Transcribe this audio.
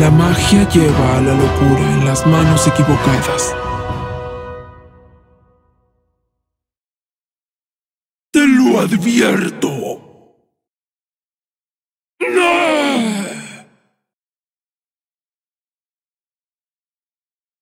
La magia lleva a la locura en las manos equivocadas. Te lo advierto.